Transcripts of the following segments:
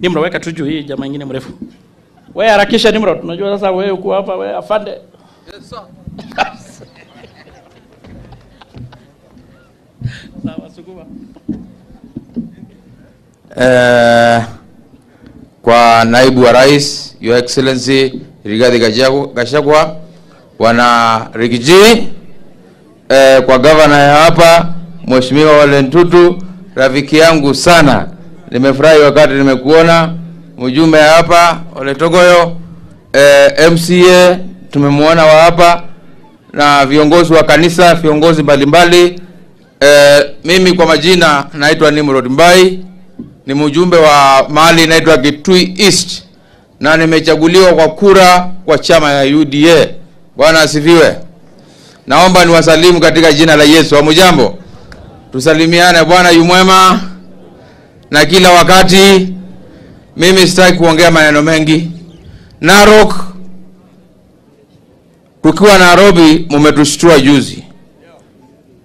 Nimrod, weka tu juu hii jamaa ingine mrefu. We harakisha Nimro, tunajua sasa we uko hapa we afande. Yes, Sawa, sukuma. Eh, kwa naibu wa rais Your Excellency Rigathi Gachagua- wana Rigiji, eh, kwa gavana ya hapa Mheshimiwa Ole Ntutu, rafiki yangu sana, nimefurahi wakati nimekuona. Mjumbe hapa Ole Togoyo, e, MCA tumemwona wa hapa na viongozi wa kanisa, viongozi mbalimbali. E, mimi kwa majina naitwa Nimrod Mbai ni mjumbe wa mali inaitwa Kitui East na nimechaguliwa kwa kura kwa chama ya UDA. Bwana asifiwe. Naomba niwasalimu katika jina la Yesu. Hamujambo? Tusalimiane. Bwana yu mwema na kila wakati. Mimi sitaki kuongea maneno mengi. Narok, tukiwa Nairobi, mumetushtua juzi.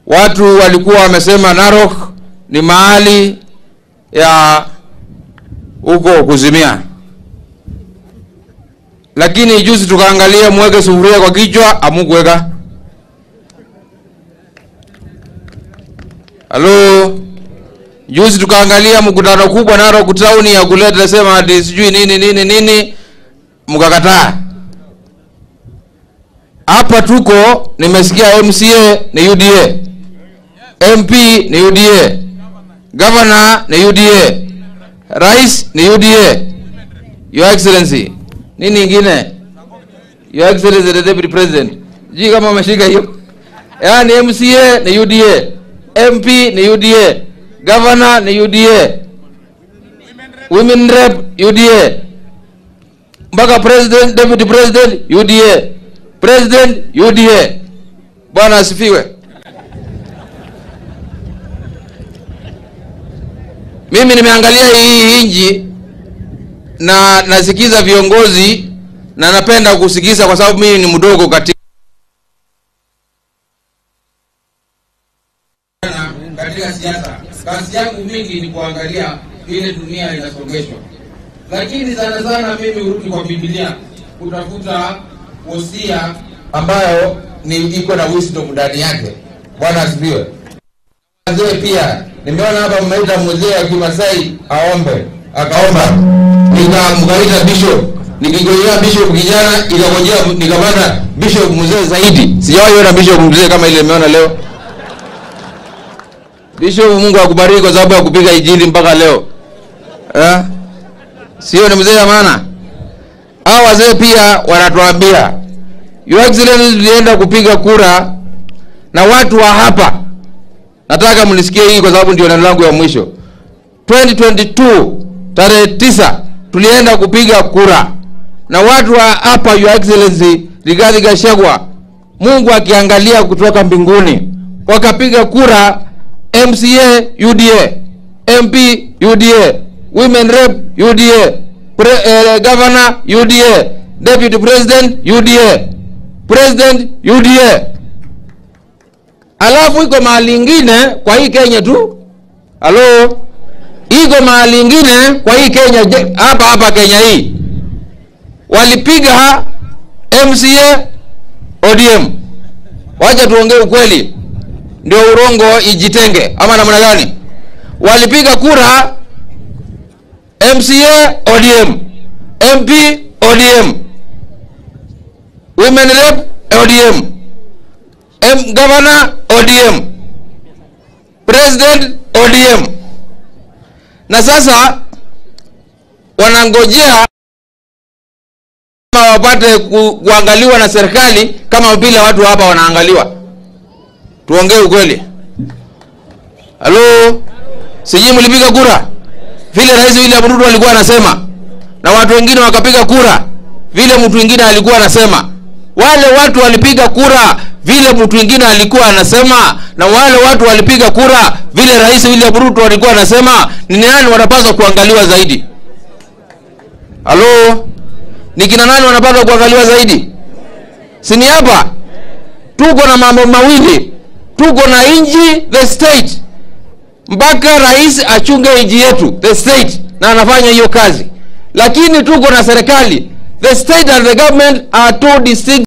Watu walikuwa wamesema Narok ni mahali ya huko kuzimia, lakini juzi tukaangalia mweke sufuria kwa kichwa, amukuweka. Halo, juzi tukaangalia mkutano kubwa Narok town ya kuleta sema ati sijui nini nini nini, mkakataa. Hapa tuko nimesikia MCA ni UDA, MP ni UDA, Governor ni UDA, Rais ni UDA, Your Excellency. Nini ingine? Your Excellency the Deputy President. Sijui kama umeshika hiyo. Yaani MCA ni UDA, MP ni UDA, Governor ni UDA, Women Rep UDA, mpaka President, Deputy President UDA, President UDA. Bwana asifiwe. Mimi nimeangalia hii inji na nasikiza viongozi na napenda kusikiza kwa sababu mimi ni mdogo katika katika siasa. Kazi yangu mingi ni kuangalia vile dunia inasongeshwa, lakini sana sana mimi hurudi kwa Biblia kutafuta wosia ambayo ni iko na wisdom ndani yake. Bwana asifiwe. Wazee pia nimeona hapa mmeita mzee wa Kimasai aombe, akaomba, nikamkaita bishop, nikigojea bishop kijana, ikagojea nikapata bishop mzee zaidi. Sijawahi ona bishop mzee kama ile nimeona leo. Bishop, Mungu akubariki kwa sababu ya kupiga injili mpaka leo eh? Sio ni mzee maana. Hao wazee pia wanatuambia, Your Excellency, tulienda kupiga kura na watu wa hapa nataka mnisikie hii kwa sababu ndio neno langu ya mwisho 2022 tarehe tisa tulienda kupiga kura na watu wa hapa your excellency Rigathi Gachagua Mungu akiangalia kutoka mbinguni wakapiga kura MCA UDA MP UDA Women Rep UDA Pre, uh, Governor UDA Deputy President UDA President UDA Alafu iko mahali ingine kwa hii Kenya tu. Halo? Iko mahali ingine kwa hii Kenya hapa hapa Kenya hii. Walipiga MCA ODM. Wacha tuongee ukweli. Ndio urongo ijitenge ama namna gani? Walipiga kura MCA ODM, MP ODM, Women Rep ODM, M. Governor ODM, President ODM, na sasa wanangojea wapate kuangaliwa na serikali kama vile watu hapa wanaangaliwa. Tuongee ukweli. Halo, sijui mlipiga kura vile Rais William Ruto alikuwa anasema, na watu wengine wakapiga kura vile mtu mwingine alikuwa anasema. Wale watu walipiga kura vile mtu mwingine alikuwa anasema, na wale watu walipiga kura vile Rais William Ruto alikuwa anasema. Ni nani wanapaswa kuangaliwa zaidi? Halo, ni kina nani wanapaswa kuangaliwa zaidi? Si ni hapa tuko na mambo mawili, tuko na inji the state. Mpaka rais achunge inji yetu the state na anafanya hiyo kazi. Lakini tuko na serikali. The state and the government are two distinct